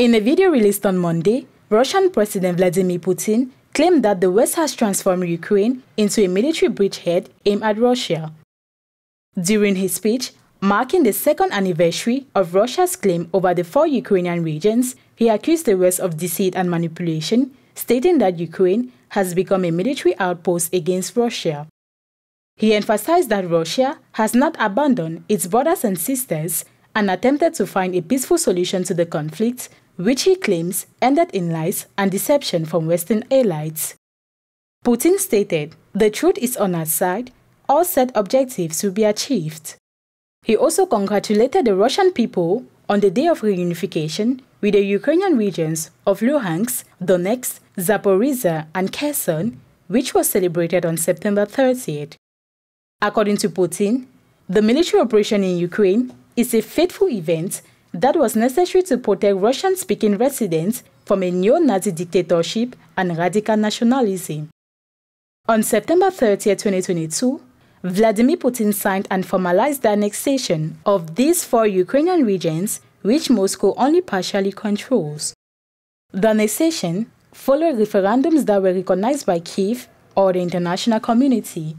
In a video released on Monday, Russian President Vladimir Putin claimed that the West has transformed Ukraine into a military bridgehead aimed at Russia. During his speech, marking the second anniversary of Russia's claim over the four Ukrainian regions, he accused the West of deceit and manipulation, stating that Ukraine has become a military outpost against Russia. He emphasized that Russia has not abandoned its brothers and sisters and attempted to find a peaceful solution to the conflict which he claims ended in lies and deception from Western allies. Putin stated, the truth is on our side, all set objectives will be achieved. He also congratulated the Russian people on the day of reunification with the Ukrainian regions of Luhansk, Donetsk, Zaporizhia, and Kherson, which was celebrated on September 30th. According to Putin, the military operation in Ukraine is a fateful event that was necessary to protect Russian speaking residents from a neo Nazi dictatorship and radical nationalism. On September 30, 2022, Vladimir Putin signed and formalized the annexation of these four Ukrainian regions, which Moscow only partially controls. The annexation followed referendums that were recognized by Kiev or the international community.